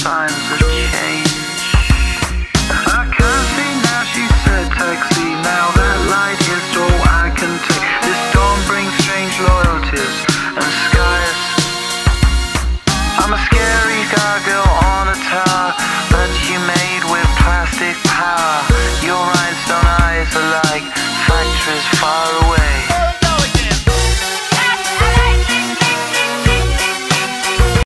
signs of change. I can't see now, she said, taxi. Now that light is all I can take. This dawn brings strange loyalties and skies. I'm a scary gargoyle on a tower, but you made with plastic power. Your rhinestone eyes are like factories far away.